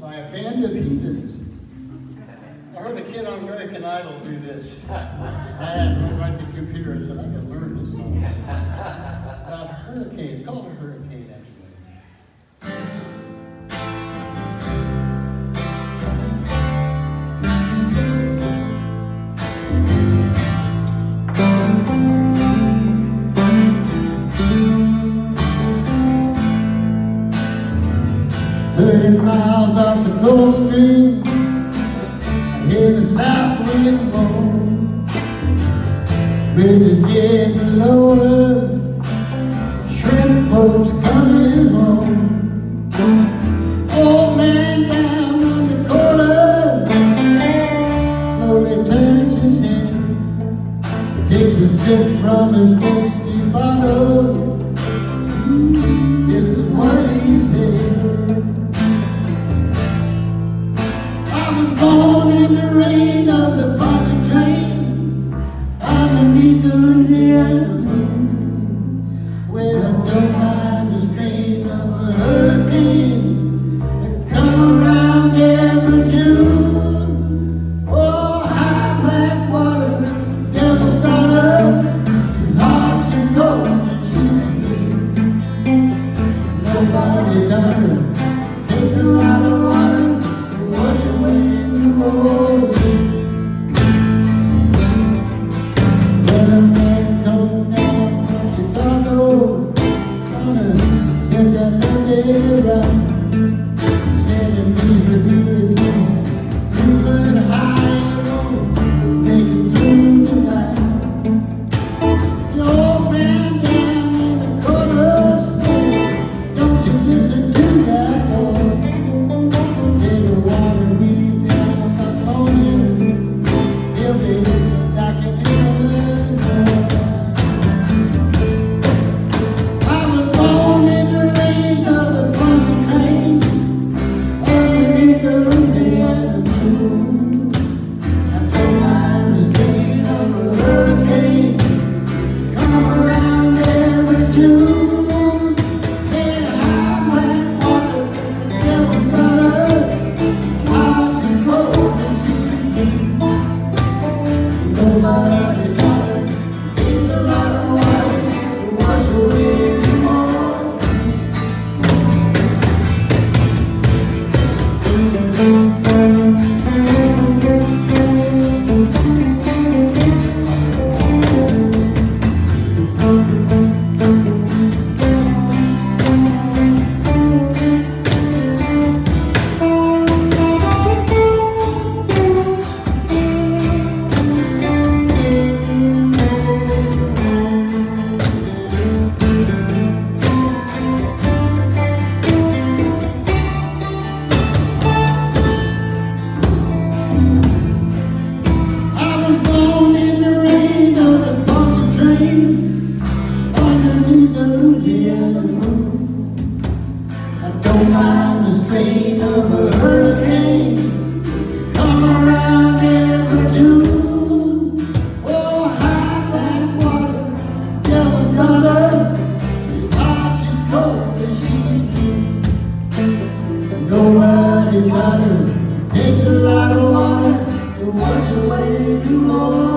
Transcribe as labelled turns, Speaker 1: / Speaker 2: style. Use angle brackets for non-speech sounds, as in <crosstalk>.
Speaker 1: by a band of heathens. I heard a kid on American Idol do this. <laughs> I had went right to the computer and said, I gotta learn this song. It's about hurricanes, called a hurricane 30 miles off the Gulf Stream I hear the south wind blow Bridges getting lower. Shrimp boats coming home. Old man down on the corner. Slowly turns his head. Takes a sip from his whiskey bottle. This is what he said. In the rain of the Pontchartrain underneath the Louisiana moon, where I don't mind the strain of a hurricane that come around every June. Oh, high black water, devil's daughter, she's hot, she's cold, she's mean. Nobody done her, that Monday Don't mind the strain of a hurricane Come around every June Oh, hot like water Devil's daughter She's hot, she's cold, and she's blue Nobody's daughter Takes a lot of water To wash away blue water.